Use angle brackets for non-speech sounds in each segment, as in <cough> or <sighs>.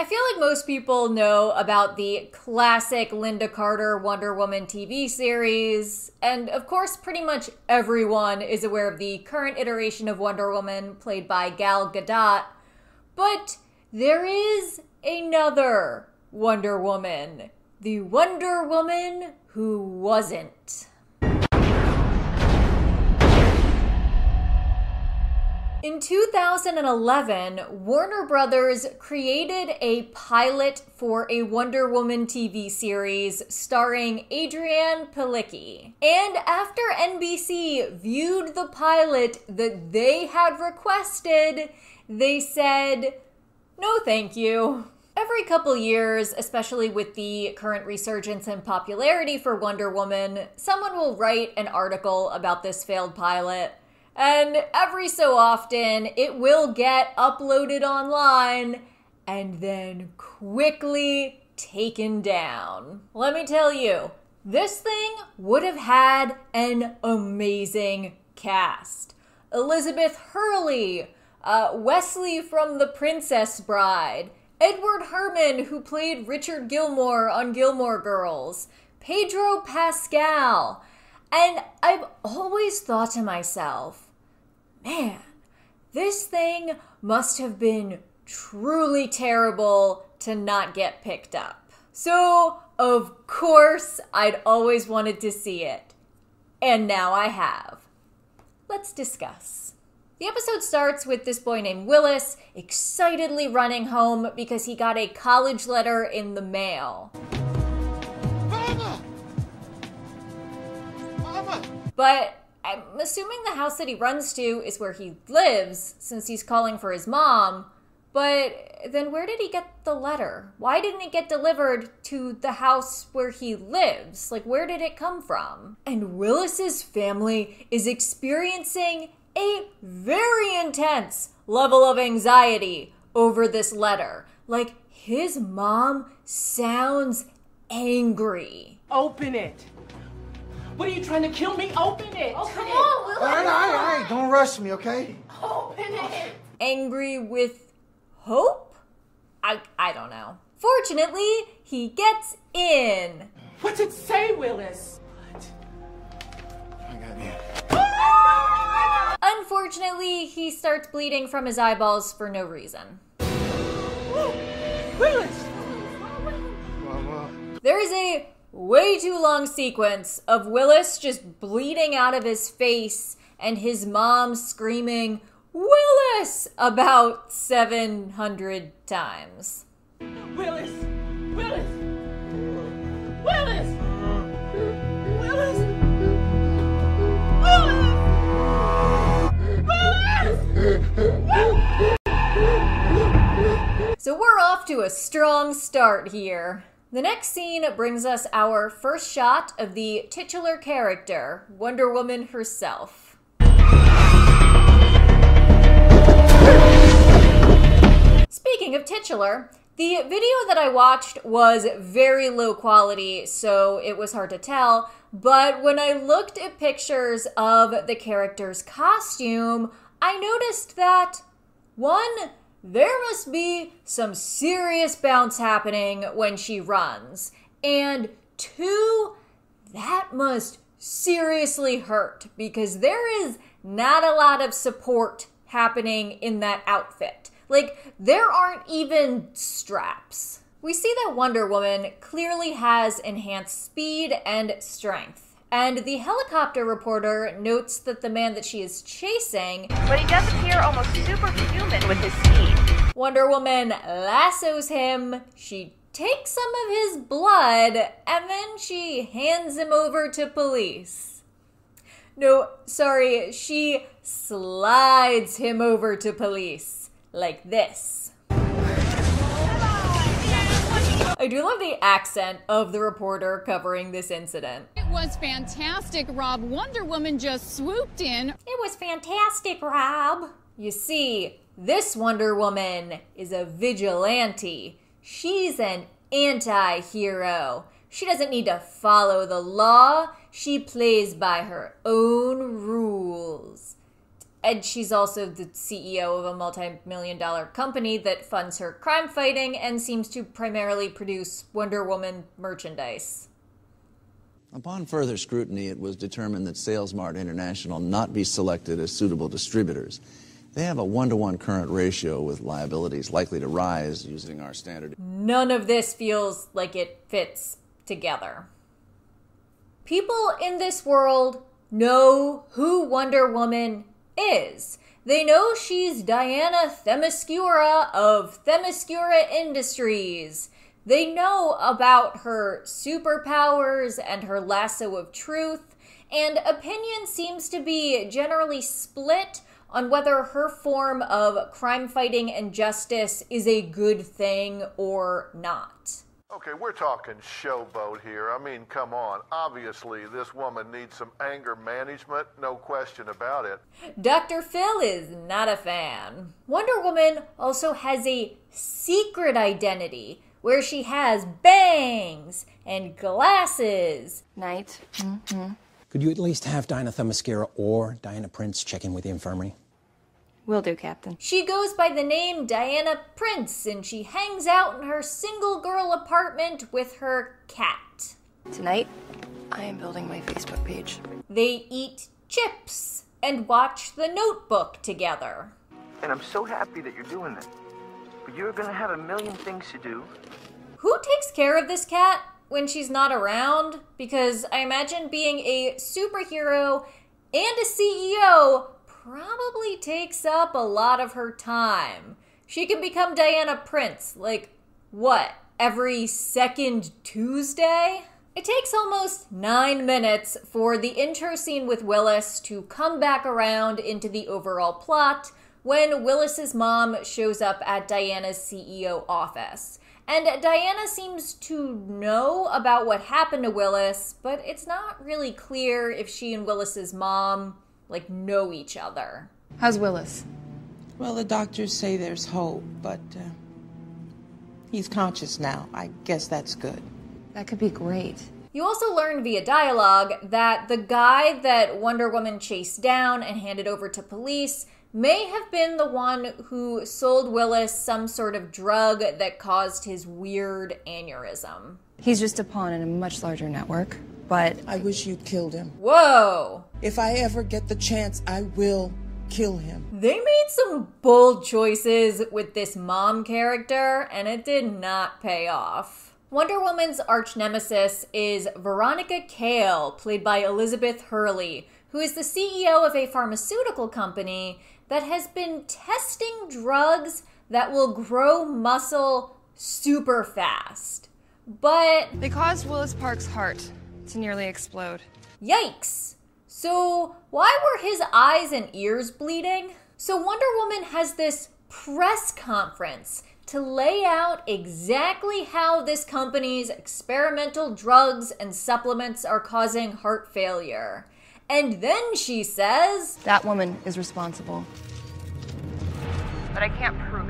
I feel like most people know about the classic Lynda Carter Wonder Woman TV series, and of course, pretty much everyone is aware of the current iteration of Wonder Woman played by Gal Gadot. But there is another Wonder Woman. The Wonder Woman who wasn't. In 2011, Warner Brothers created a pilot for a Wonder Woman TV series starring Adrianne Palicki. And after NBC viewed the pilot that they had requested, they said, no thank you. Every couple years, especially with the current resurgence in popularity for Wonder Woman, someone will write an article about this failed pilot. And every so often, it will get uploaded online and then quickly taken down. Let me tell you, this thing would have had an amazing cast. Elizabeth Hurley, uh, Wesley from The Princess Bride, Edward Herrmann, who played Richard Gilmore on Gilmore Girls, Pedro Pascal. And I've always thought to myself, man, this thing must have been truly terrible to not get picked up. So, of course, I'd always wanted to see it. And now I have. Let's discuss. The episode starts with this boy named Willis excitedly running home because he got a college letter in the mail. But I'm assuming the house that he runs to is where he lives since he's calling for his mom. But then where did he get the letter? Why didn't it get delivered to the house where he lives? Like, where did it come from? And Willis's family is experiencing a very intense level of anxiety over this letter. Like, his mom sounds angry. Open it. What are you trying to kill me? Open it. Oh, come on, Willis. All right, all right, all right. Don't rush me, okay? Open it. Angry with hope? I, I don't know. Fortunately, he gets in. What's it say, Willis? What? I got you. Unfortunately, he starts bleeding from his eyeballs for no reason. Willis! Well, well. There is a way too long sequence of Willis just bleeding out of his face and his mom screaming, Willis! about 700 times. Willis! Willis! Willis! Willis! Willis! So we're off to a strong start here. The next scene brings us our first shot of the titular character, Wonder Woman herself. Speaking of titular, the video that I watched was very low quality, so it was hard to tell. But when I looked at pictures of the character's costume, I noticed that one, there must be some serious bounce happening when she runs. And two, that must seriously hurt because there is not a lot of support happening in that outfit. Like, there aren't even straps. We see that Wonder Woman clearly has enhanced speed and strength. And the helicopter reporter notes that the man that she is chasing but he does appear almost superhuman with his speed. Wonder Woman lassos him, she takes some of his blood, and then she hands him over to police. No, sorry, she slides him over to police. Like this. I do love the accent of the reporter covering this incident. It was fantastic, Rob. Wonder Woman just swooped in. It was fantastic, Rob. You see, this Wonder Woman is a vigilante. She's an anti hero. She doesn't need to follow the law, she plays by her own rules. And she's also the CEO of a multi million dollar company that funds her crime fighting and seems to primarily produce Wonder Woman merchandise. Upon further scrutiny, it was determined that SalesMart International not be selected as suitable distributors. They have a one to one current ratio with liabilities likely to rise using our standard. None of this feels like it fits together. People in this world know who Wonder Woman is. They know she's Diana Themyscira of Themyscira Industries. They know about her superpowers and her lasso of truth, and opinion seems to be generally split on whether her form of crime fighting and justice is a good thing or not. Okay, we're talking showboat here. I mean, come on. Obviously, this woman needs some anger management, no question about it. Dr. Phil is not a fan. Wonder Woman also has a secret identity where she has bangs and glasses. Night. Mm-hmm. Could you at least have Diana Themyscira or Diana Prince check in with the infirmary? Will do, Captain. She goes by the name Diana Prince and she hangs out in her single girl apartment with her cat. Tonight, I am building my Facebook page. They eat chips and watch the notebook together. And I'm so happy that you're doing that. But you're gonna have a million things to do. Who takes care of this cat when she's not around? Because I imagine being a superhero and a CEO probably takes up a lot of her time. She can become Diana Prince, like, what, every second Tuesday? It takes almost nine minutes for the intro scene with Willis to come back around into the overall plot when Willis's mom shows up at Diana's CEO office. And Diana seems to know about what happened to Willis, but it's not really clear if she and Willis's mom like know each other. How's Willis? Well, the doctors say there's hope, but uh, he's conscious now. I guess that's good. That could be great. You also learn via dialogue that the guy that Wonder Woman chased down and handed over to police may have been the one who sold Willis some sort of drug that caused his weird aneurysm. He's just a pawn in a much larger network, but I wish you'd killed him. Whoa! If I ever get the chance, I will kill him. They made some bold choices with this mom character, and it did not pay off. Wonder Woman's arch nemesis is Veronica Cale, played by Elizabeth Hurley, who is the CEO of a pharmaceutical company that has been testing drugs that will grow muscle super fast. But they caused Willis Park's heart to nearly explode. Yikes! So, why were his eyes and ears bleeding? So, Wonder Woman has this press conference to lay out exactly how this company's experimental drugs and supplements are causing heart failure. And then she says, That woman is responsible. But I can't prove it.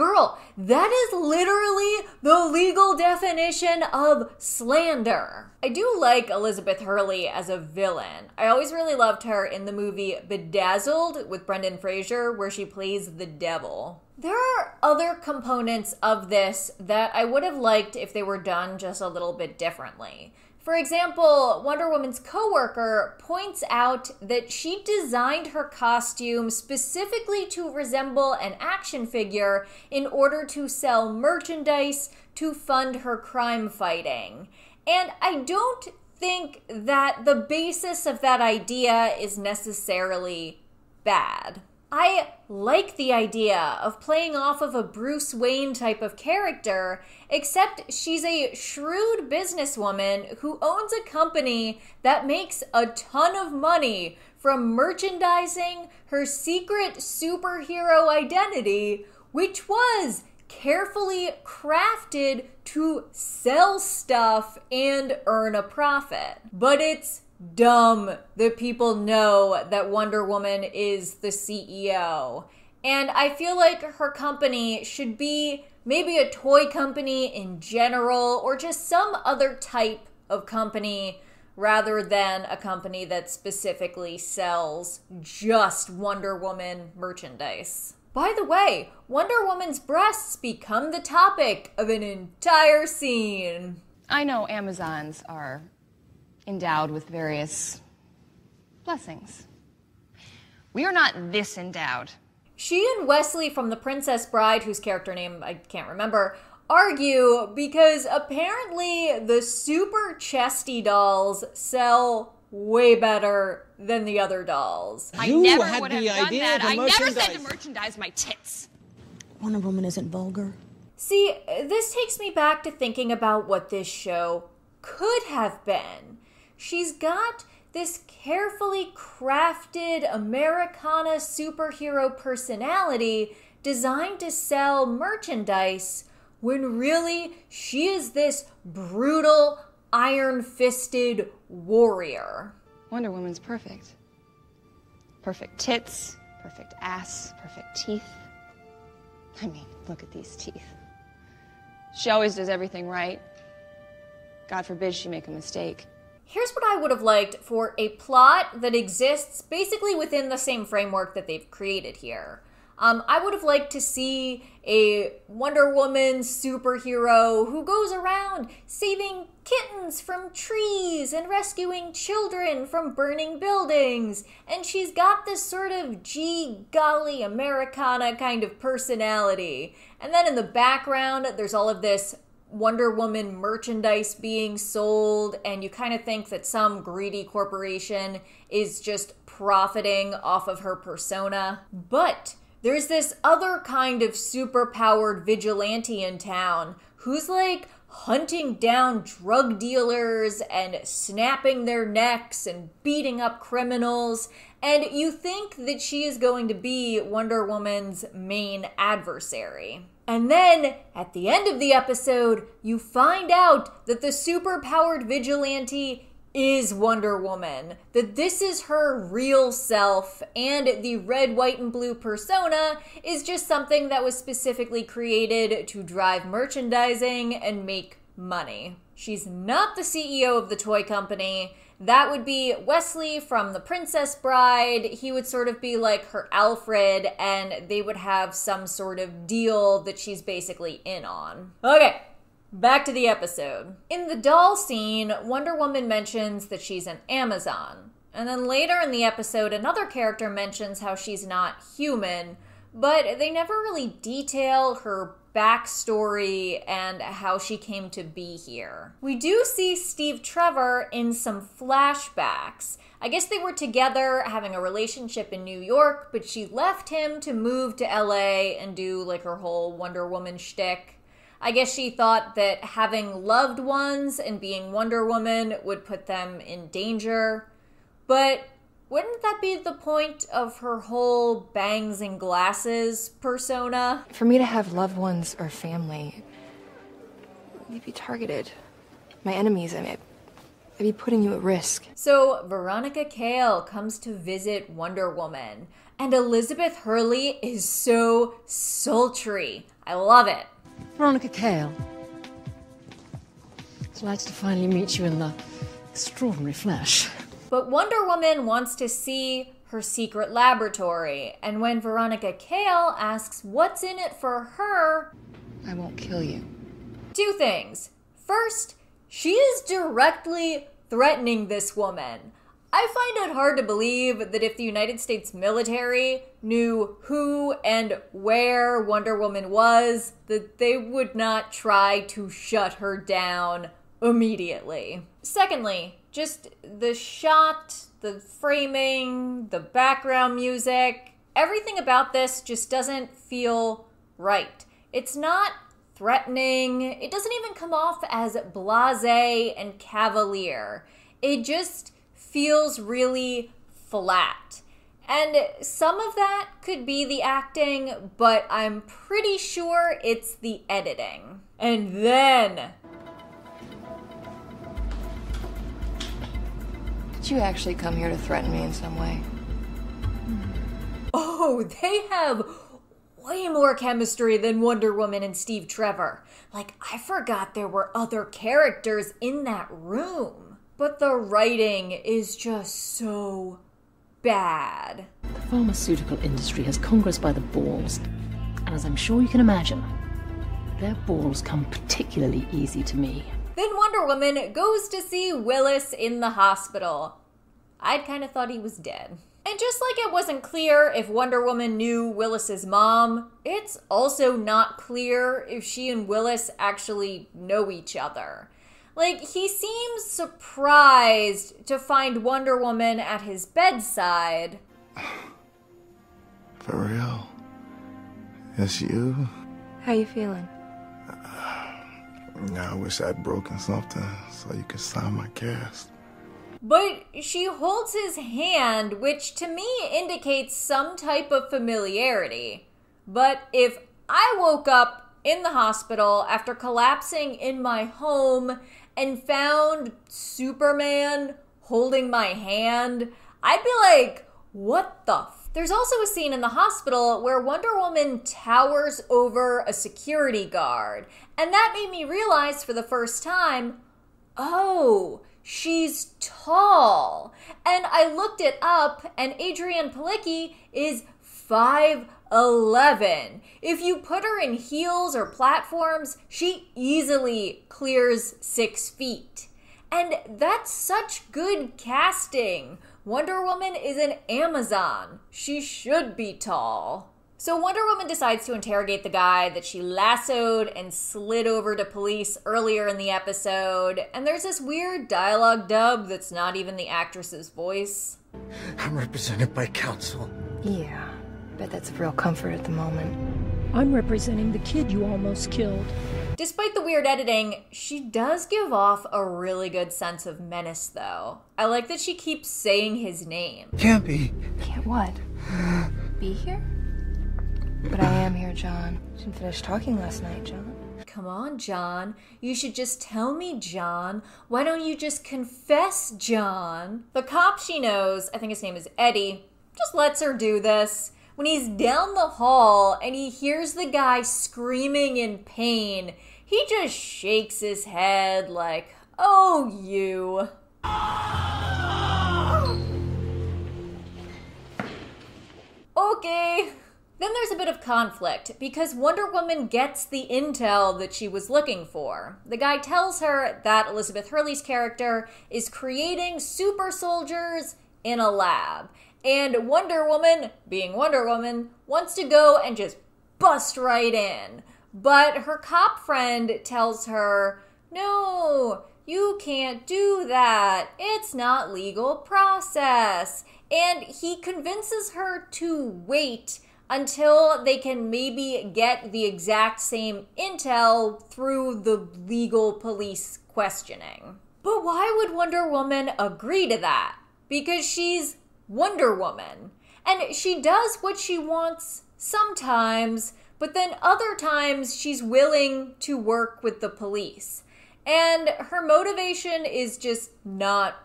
Girl, that is literally the legal definition of slander. I do like Elizabeth Hurley as a villain. I always really loved her in the movie Bedazzled with Brendan Fraser, where she plays the devil. There are other components of this that I would have liked if they were done just a little bit differently. For example, Wonder Woman's coworker points out that she designed her costume specifically to resemble an action figure in order to sell merchandise to fund her crime fighting. And I don't think that the basis of that idea is necessarily bad. I like the idea of playing off of a Bruce Wayne type of character, except she's a shrewd businesswoman who owns a company that makes a ton of money from merchandising her secret superhero identity, which was carefully crafted to sell stuff and earn a profit. But it's dumb that people know that Wonder Woman is the CEO. And I feel like her company should be maybe a toy company in general or just some other type of company rather than a company that specifically sells just Wonder Woman merchandise. By the way, Wonder Woman's breasts become the topic of an entire scene. I know Amazons are endowed with various blessings. We are not this endowed. She and Wesley from The Princess Bride, whose character name I can't remember, argue because apparently the super chesty dolls sell way better than the other dolls. I never had would the have done idea that. I never said to merchandise. merchandise my tits. Wonder Woman isn't vulgar. See, this takes me back to thinking about what this show could have been. She's got this carefully crafted Americana superhero personality designed to sell merchandise when really she is this brutal, iron fisted warrior. Wonder Woman's perfect. Perfect tits, perfect ass, perfect teeth. I mean, look at these teeth. She always does everything right. God forbid she make a mistake. Here's what I would have liked for a plot that exists basically within the same framework that they've created here. Um, I would have liked to see a Wonder Woman superhero who goes around saving kittens from trees and rescuing children from burning buildings. And she's got this sort of gee golly Americana kind of personality. And then in the background, there's all of this Wonder Woman merchandise being sold, and you kind of think that some greedy corporation is just profiting off of her persona. But there's this other kind of superpowered vigilante in town who's like hunting down drug dealers and snapping their necks and beating up criminals. And you think that she is going to be Wonder Woman's main adversary. And then at the end of the episode, you find out that the superpowered vigilante is Wonder Woman. That this is her real self, and the red, white, and blue persona is just something that was specifically created to drive merchandising and make money. She's not the CEO of the toy company. That would be Wesley from The Princess Bride. He would sort of be like her Alfred, and they would have some sort of deal that she's basically in on. Okay, back to the episode. In the doll scene, Wonder Woman mentions that she's an Amazon. And then later in the episode, another character mentions how she's not human, but they never really detail her backstory and how she came to be here. We do see Steve Trevor in some flashbacks. I guess they were together having a relationship in New York, but she left him to move to LA and do like her whole Wonder Woman shtick. I guess she thought that having loved ones and being Wonder Woman would put them in danger. But wouldn't that be the point of her whole bangs and glasses persona? For me to have loved ones or family, you'd be targeted. My enemies, I mean, I'd be putting you at risk. So Veronica Cale comes to visit Wonder Woman, and Elizabeth Hurley is so sultry. I love it. Veronica Cale. Delighted to finally meet you in the extraordinary flesh. But Wonder Woman wants to see her secret laboratory, and when Veronica Cale asks what's in it for her, I won't kill you. two things. First, she is directly threatening this woman. I find it hard to believe that if the United States military knew who and where Wonder Woman was, that they would not try to shut her down immediately. Secondly, just the shot, the framing, the background music, everything about this just doesn't feel right. It's not threatening. It doesn't even come off as blase and cavalier. It just feels really flat. And some of that could be the acting, but I'm pretty sure it's the editing. And then you actually come here to threaten me in some way? Oh, they have way more chemistry than Wonder Woman and Steve Trevor. Like, I forgot there were other characters in that room. but the writing is just so bad. The pharmaceutical industry has Congress by the balls, and as I'm sure you can imagine, their balls come particularly easy to me. Then Wonder Woman goes to see Willis in the hospital. I'd kind of thought he was dead. And just like it wasn't clear if Wonder Woman knew Willis's mom, it's also not clear if she and Willis actually know each other. Like, he seems surprised to find Wonder Woman at his bedside. <sighs> For real? It's you? How you feeling? <sighs> I wish I'd broken something so you could sign my cast. But she holds his hand, which to me indicates some type of familiarity. But if I woke up in the hospital after collapsing in my home and found Superman holding my hand, I'd be like, what the f-? There's also a scene in the hospital where Wonder Woman towers over a security guard, and that made me realize for the first time oh, she's tall. And I looked it up, and Adrianne Palicki is 5'11. If you put her in heels or platforms, she easily clears six feet. And that's such good casting. Wonder Woman is an Amazon. She should be tall. So Wonder Woman decides to interrogate the guy that she lassoed and slid over to police earlier in the episode, and there's this weird dialogue dub that's not even the actress's voice. I'm represented by counsel. Yeah, bet that's a real comfort at the moment. I'm representing the kid you almost killed. Despite the weird editing, she does give off a really good sense of menace, though. I like that she keeps saying his name. Can't be. Can't what? Be here? But I am here, John. Didn't finish talking last night, John. Come on, John. You should just tell me, John. Why don't you just confess, John? The cop she knows, I think his name is Eddie, just lets her do this. When he's down the hall and he hears the guy screaming in pain, he just shakes his head like, oh, you. <gasps> Okay. Then there's a bit of conflict because Wonder Woman gets the intel that she was looking for. The guy tells her that Elizabeth Hurley's character is creating super soldiers in a lab. And Wonder Woman, being Wonder Woman, wants to go and just bust right in. But her cop friend tells her, no, you can't do that. It's not legal process. And he convinces her to wait until they can maybe get the exact same intel through the legal police questioning. But why would Wonder Woman agree to that? Because she's Wonder Woman. And she does what she wants sometimes, but then other times she's willing to work with the police. And her motivation is just not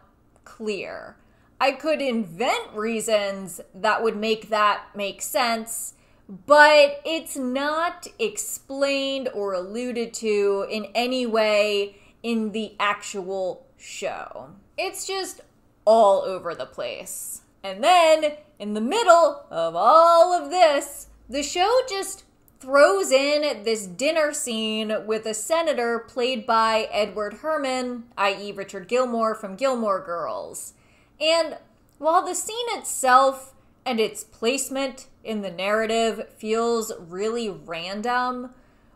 clear. I could invent reasons that would make that make sense, but it's not explained or alluded to in any way in the actual show. It's just all over the place. And then, in the middle of all of this, the show just throws in this dinner scene with a senator played by Edward Herrmann, i.e., Richard Gilmore from Gilmore Girls. And while the scene itself and its placement in the narrative feels really random,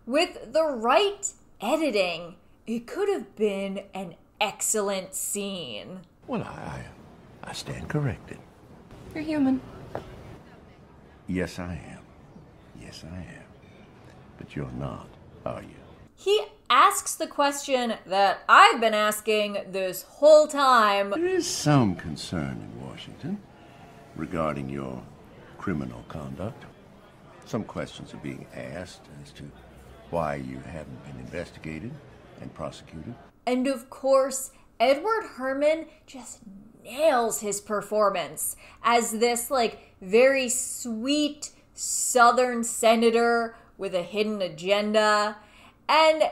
with the right editing, it could have been an excellent scene. Well, I, I stand corrected. You're human. Yes, I am. Yes, I am. But you're not, are you? He asks the question that I've been asking this whole time. There is some concern in Washington regarding your criminal conduct. Some questions are being asked as to why you haven't been investigated and prosecuted. And of course, Edward Herrmann just nails his performance as this, like, very sweet southern senator with a hidden agenda. And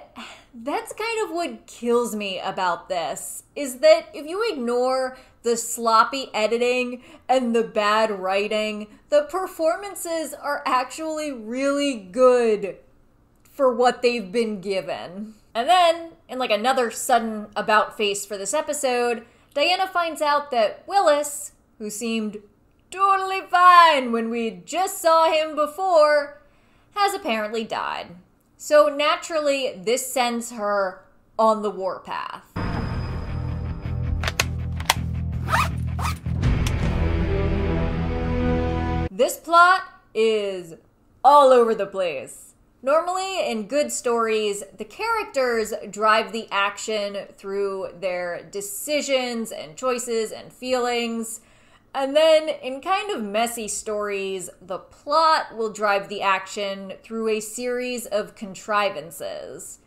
that's kind of what kills me about this is that if you ignore the sloppy editing and the bad writing, the performances are actually really good for what they've been given. And then, in like another sudden about face for this episode, Diana finds out that Willis, who seemed totally fine when we just saw him before, has apparently died. So naturally, this sends her on the warpath. This plot is all over the place. Normally, in good stories, the characters drive the action through their decisions and choices and feelings. And then, in kind of messy stories, the plot will drive the action through a series of contrivances.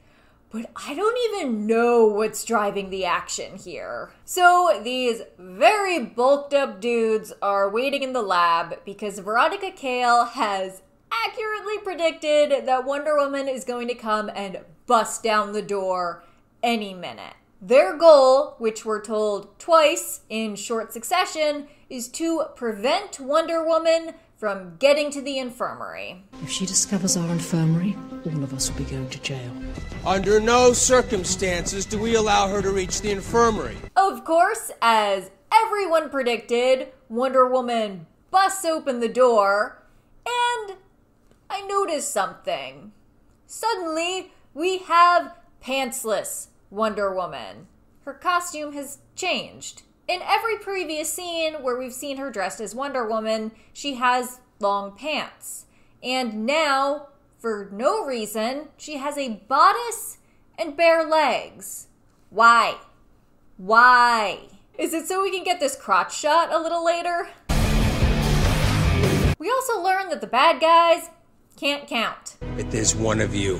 But I don't even know what's driving the action here. So, these very bulked up dudes are waiting in the lab because Veronica Cale has accurately predicted that Wonder Woman is going to come and bust down the door any minute. Their goal, which we're told twice in short succession, is to prevent Wonder Woman from getting to the infirmary. If she discovers our infirmary, all of us will be going to jail. Under no circumstances do we allow her to reach the infirmary. Of course, as everyone predicted, Wonder Woman busts open the door, and I notice something. Suddenly, we have pantsless Wonder Woman. Her costume has changed. In every previous scene where we've seen her dressed as Wonder Woman, she has long pants. And now, for no reason, she has a bodice and bare legs. Why? Why? Is it so we can get this crotch shot a little later? We also learn that the bad guys can't count. It is one of you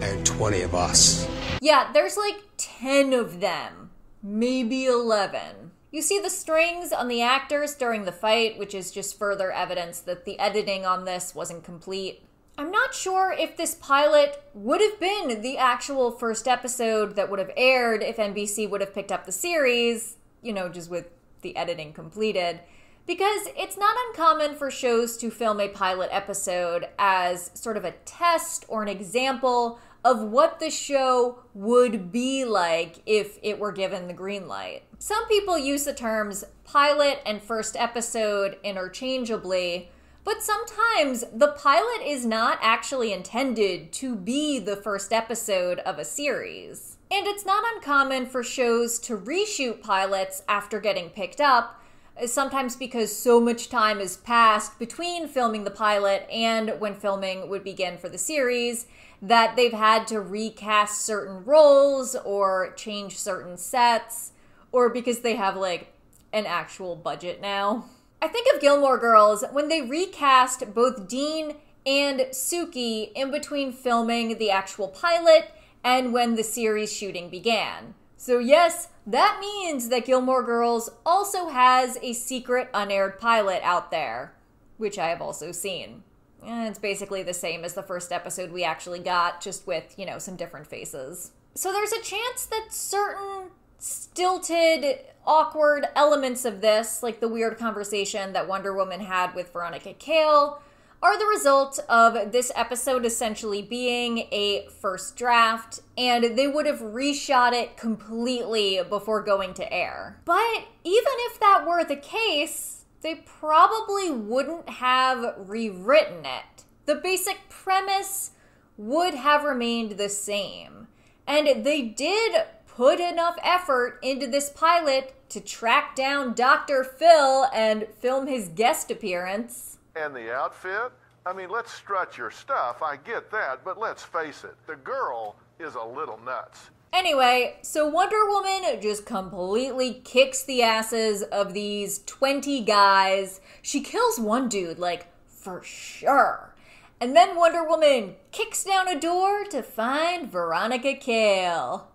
and 20 of us. Yeah, there's like 10 of them, maybe 11. You see the strings on the actors during the fight, which is just further evidence that the editing on this wasn't complete. I'm not sure if this pilot would have been the actual first episode that would have aired if NBC would have picked up the series, you know, just with the editing completed. Because it's not uncommon for shows to film a pilot episode as sort of a test or an example of what the show would be like if it were given the green light. Some people use the terms pilot and first episode interchangeably, but sometimes the pilot is not actually intended to be the first episode of a series. And it's not uncommon for shows to reshoot pilots after getting picked up sometimes because so much time has passed between filming the pilot and when filming would begin for the series that they've had to recast certain roles or change certain sets or because they have like an actual budget now. I think of Gilmore Girls when they recast both Dean and Sookie in between filming the actual pilot and when the series shooting began. So, yes, that means that Gilmore Girls also has a secret unaired pilot out there, which I have also seen. And it's basically the same as the first episode we actually got, just with, you know, some different faces. So there's a chance that certain stilted, awkward elements of this, like the weird conversation that Wonder Woman had with Veronica Cale, are the result of this episode essentially being a first draft, and they would have reshot it completely before going to air. But even if that were the case, they probably wouldn't have rewritten it. The basic premise would have remained the same. And they did put enough effort into this pilot to track down Dr. Phil and film his guest appearance. And the outfit? I mean, let's strut your stuff, I get that, but let's face it, the girl is a little nuts. Anyway, so Wonder Woman just completely kicks the asses of these 20 guys. She kills one dude, like, for sure. And then Wonder Woman kicks down a door to find Veronica Cale,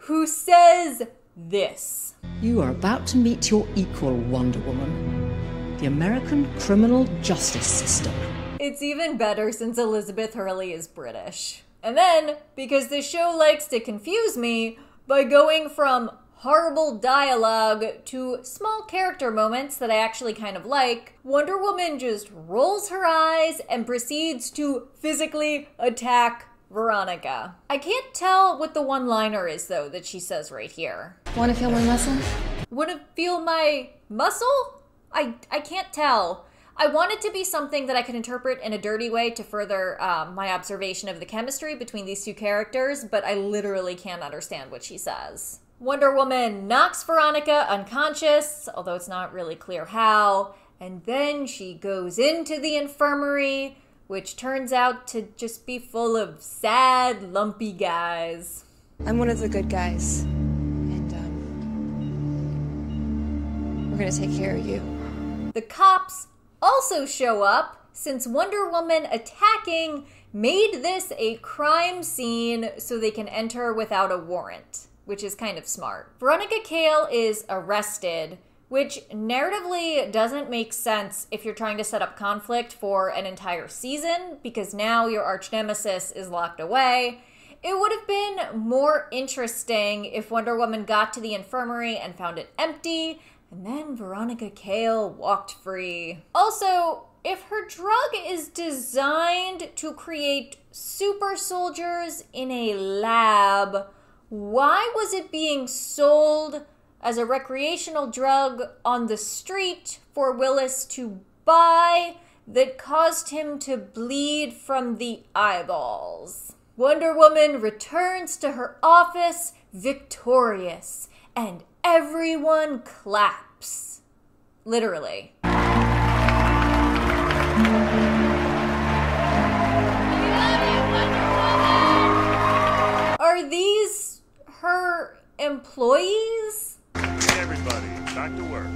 who says this You are about to meet your equal, Wonder Woman the American criminal justice system. It's even better since Elizabeth Hurley is British. And then, because the show likes to confuse me by going from horrible dialogue to small character moments that I actually kind of like, Wonder Woman just rolls her eyes and proceeds to physically attack Veronica. I can't tell what the one liner is, though, that she says right here. Want to feel my muscle? Want to feel my muscle? I, I can't tell. I want it to be something that I can interpret in a dirty way to further um, my observation of the chemistry between these two characters, but I literally can't understand what she says. Wonder Woman knocks Veronica unconscious, although it's not really clear how, and then she goes into the infirmary, which turns out to just be full of sad, lumpy guys. I'm one of the good guys, and um, we're gonna take care of you. The cops also show up since Wonder Woman attacking made this a crime scene so they can enter without a warrant, which is kind of smart. Veronica Cale is arrested, which narratively doesn't make sense if you're trying to set up conflict for an entire season because now your arch nemesis is locked away. It would have been more interesting if Wonder Woman got to the infirmary and found it empty, and then Veronica Cale walked free. Also, if her drug is designed to create super soldiers in a lab, why was it being sold as a recreational drug on the street for Willis to buy that caused him to bleed from the eyeballs? Wonder Woman returns to her office victorious, and everyone claps. Literally. Are these her employees? Everybody, back to work.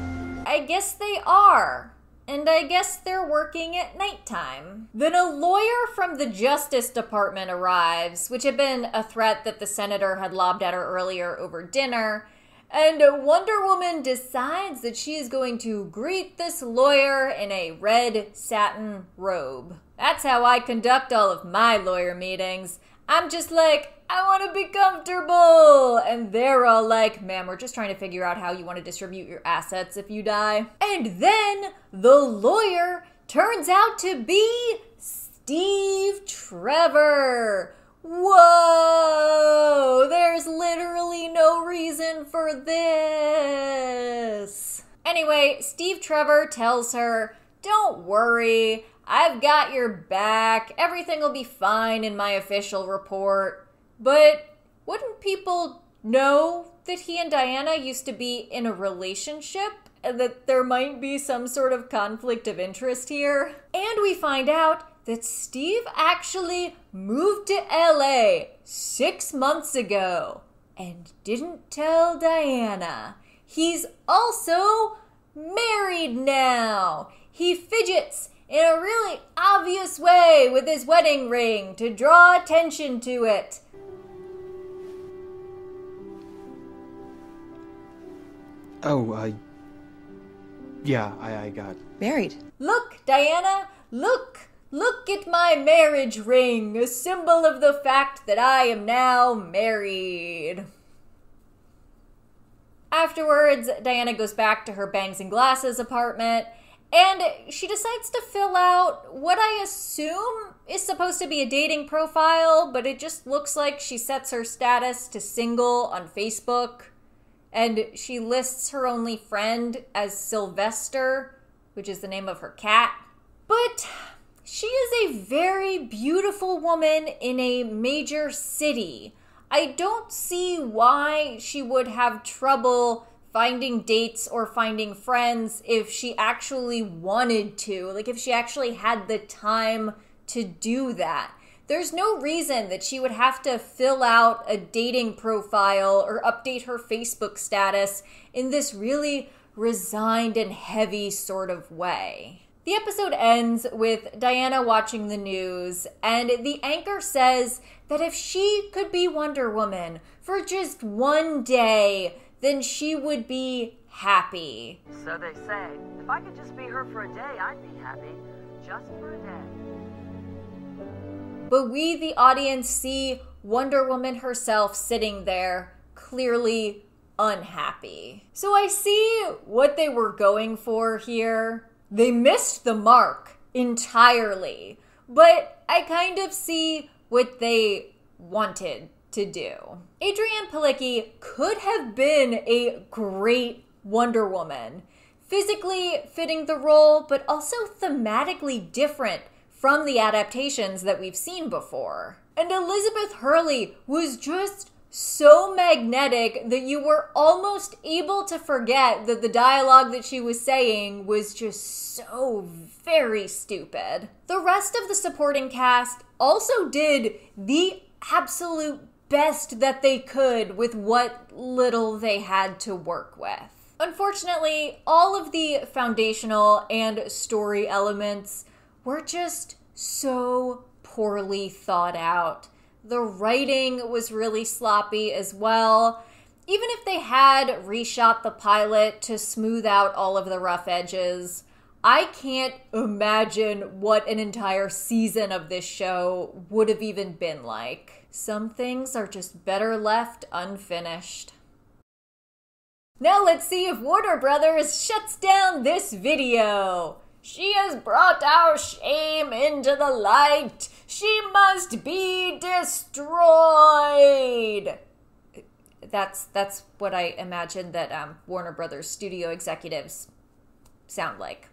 I guess they are. And I guess they're working at nighttime. Then a lawyer from the Justice Department arrives, which had been a threat that the senator had lobbed at her earlier over dinner. And Wonder Woman decides that she is going to greet this lawyer in a red satin robe. That's how I conduct all of my lawyer meetings. I'm just like, I want to be comfortable. And they're all like, ma'am, we're just trying to figure out how you want to distribute your assets if you die. And then the lawyer turns out to be Steve Trevor. Whoa! There's literally no reason for this. Anyway, Steve Trevor tells her, Don't worry, I've got your back. Everything will be fine in my official report. But wouldn't people know that he and Diana used to be in a relationship? And that there might be some sort of conflict of interest here? And we find out that Steve actually moved to LA six months ago and didn't tell Diana. He's also married now. He fidgets in a really obvious way with his wedding ring to draw attention to it. Oh, uh. Yeah, I, I got. Married. Look, Diana, look! Look at my marriage ring, a symbol of the fact that I am now married. Afterwards, Diana goes back to her bangs and glasses apartment and she decides to fill out what I assume is supposed to be a dating profile, but it just looks like she sets her status to single on Facebook. And she lists her only friend as Sylvester, which is the name of her cat. But she is a very beautiful woman in a major city. I don't see why she would have trouble finding dates or finding friends if she actually wanted to. Like, if she actually had the time to do that. There's no reason that she would have to fill out a dating profile or update her Facebook status in this really resigned and heavy sort of way. The episode ends with Diana watching the news, and the anchor says that if she could be Wonder Woman for just one day, then she would be happy. So they say. If I could just be her for a day, I'd be happy. Just for a day. But we, the audience, see Wonder Woman herself sitting there, clearly unhappy. So I see what they were going for here. They missed the mark entirely, but I kind of see what they wanted to do. Adrianne Palicki could have been a great Wonder Woman, physically fitting the role, but also thematically different from the adaptations that we've seen before. And Elizabeth Hurley was just so magnetic that you were almost able to forget that the dialogue that she was saying was just so very stupid. The rest of the supporting cast also did the absolute best that they could with what little they had to work with. Unfortunately, all of the foundational and story elements were just so poorly thought out. The writing was really sloppy as well. Even if they had reshot the pilot to smooth out all of the rough edges, I can't imagine what an entire season of this show would have even been like. Some things are just better left unfinished. Now let's see if Warner Brothers shuts down this video. She has brought our shame into the light. She must be destroyed. That's that's what I imagine that um, Warner Brothers studio executives sound like.